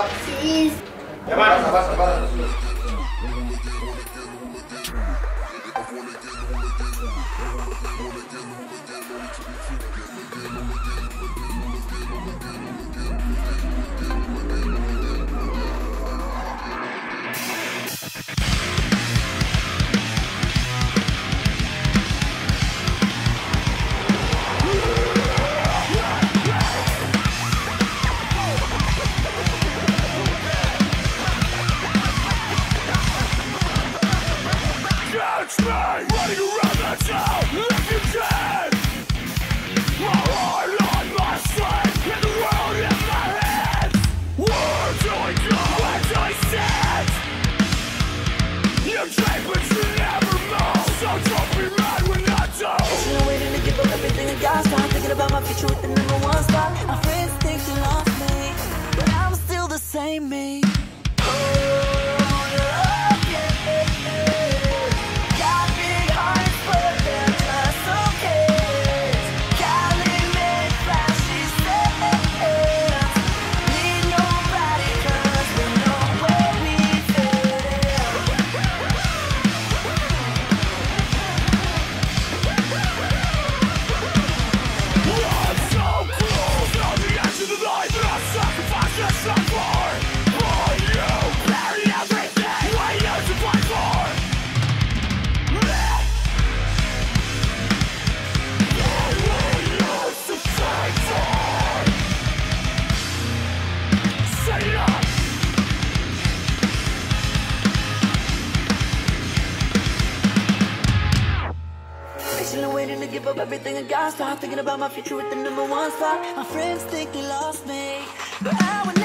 Sim. É mais, Catch me running around the town like you dead. My heart on my sleeve and the world in my hands. Where do I go? Where do I sit? You dream but you never move. So don't be mad when I do. Patiently waiting to give up everything I got. Start thinking about my future with the number one spot. My friends think they lost me, but I'm still the same me. Patiently waiting to give up everything I got. Start thinking about my future with the number one spot. My friends think they lost me, but I would